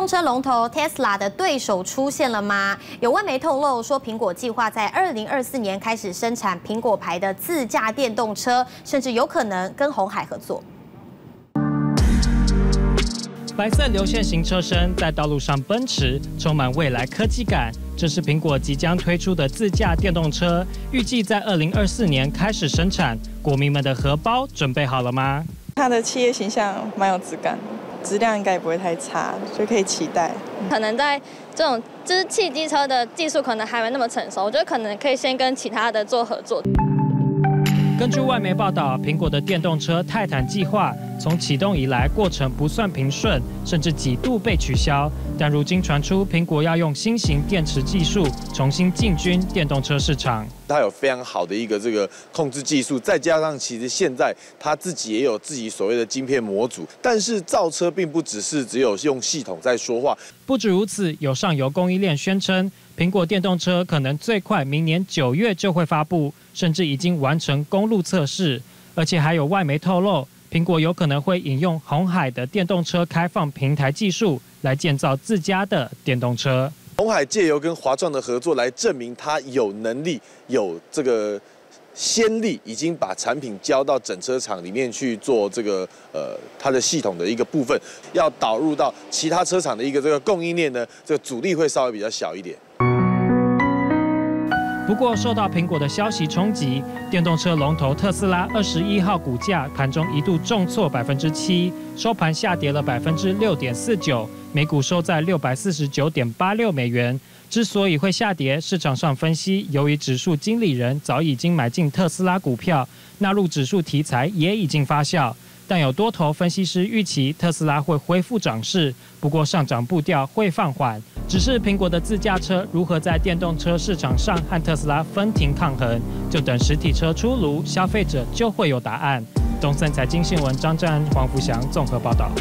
动车龙头 Tesla 的对手出现了吗？有外媒透露说，苹果计划在二零二四年开始生产苹果牌的自驾电动车，甚至有可能跟红海合作。白色流线型车身在道路上奔驰，充满未来科技感。这是苹果即将推出的自驾电动车，预计在二零二四年开始生产。国民们的荷包准备好了吗？它的企业形象蛮有质感的。质量应该也不会太差，就可以期待。可能在这种就是汽机车的技术可能还没那么成熟，我觉得可能可以先跟其他的做合作。根据外媒报道，苹果的电动车泰坦计划从启动以来过程不算平顺，甚至几度被取消。但如今传出，苹果要用新型电池技术重新进军电动车市场。它有非常好的一个这个控制技术，再加上其实现在它自己也有自己所谓的晶片模组。但是造车并不只是只有用系统在说话。不止如此，有上游供应链宣称，苹果电动车可能最快明年九月就会发布。甚至已经完成公路测试，而且还有外媒透露，苹果有可能会引用红海的电动车开放平台技术来建造自家的电动车。红海借由跟华创的合作来证明他有能力、有这个先例，已经把产品交到整车厂里面去做这个呃它的系统的一个部分，要导入到其他车厂的一个这个供应链呢，这个阻力会稍微比较小一点。不过，受到苹果的消息冲击，电动车龙头特斯拉二十一号股价盘中一度重挫百分之七，收盘下跌了百分之六点四九，每股收在六百四十九点八六美元。之所以会下跌，市场上分析，由于指数经理人早已经买进特斯拉股票，纳入指数题材也已经发酵。但有多头分析师预期特斯拉会恢复涨势，不过上涨步调会放缓。只是苹果的自驾车如何在电动车市场上和特斯拉分庭抗衡，就等实体车出炉，消费者就会有答案。东森财经新闻张占黄福祥综合报道。